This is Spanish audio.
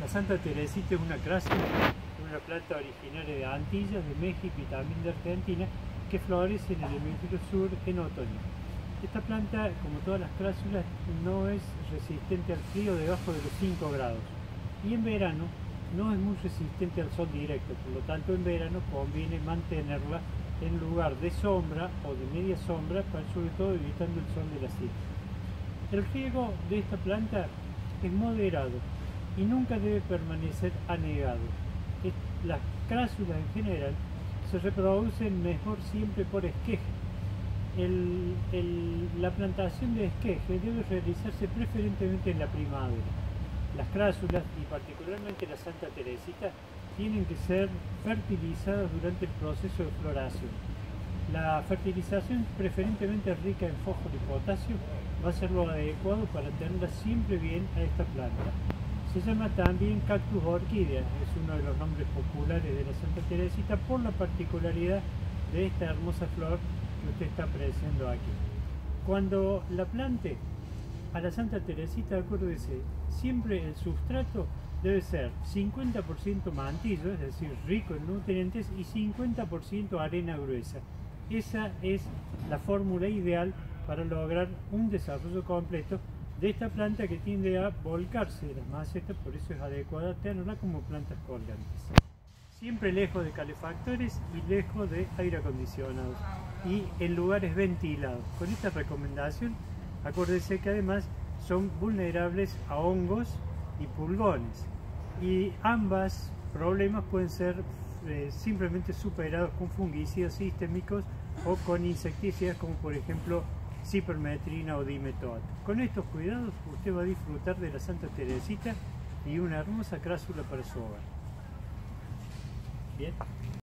La Santa Teresita es una crásula, una planta originaria de Antillas, de México y también de Argentina, que florece en el hemisferio sur en otoño. Esta planta, como todas las crásulas, no es resistente al frío debajo de los 5 grados. Y en verano no es muy resistente al sol directo, por lo tanto en verano conviene mantenerla en lugar de sombra o de media sombra, para, sobre todo evitando el sol de la siesta. El riego de esta planta es moderado, y nunca debe permanecer anegado. Las crásulas en general se reproducen mejor siempre por esqueje. la plantación de esqueje debe realizarse preferentemente en la primavera. Las crásulas, y particularmente la Santa Teresita, tienen que ser fertilizadas durante el proceso de floración. La fertilización preferentemente rica en fósforo y potasio va a ser lo adecuado para tenerla siempre bien a esta planta. Se llama también cactus orquídea, es uno de los nombres populares de la Santa Teresita por la particularidad de esta hermosa flor que usted está apreciando aquí. Cuando la plante a la Santa Teresita, acuérdese, siempre el sustrato debe ser 50% mantillo, es decir, rico en nutrientes, y 50% arena gruesa. Esa es la fórmula ideal para lograr un desarrollo completo de esta planta que tiende a volcarse de las macetas, por eso es adecuada tenerla como plantas colgantes. Siempre lejos de calefactores y lejos de aire acondicionado y en lugares ventilados. Con esta recomendación, acuérdese que además son vulnerables a hongos y pulgones y ambas problemas pueden ser eh, simplemente superados con fungicidas sistémicos o con insecticidas como por ejemplo cipermetrina o dimetoat. Con estos cuidados usted va a disfrutar de la Santa Teresita y una hermosa crásula para su hogar. Bien.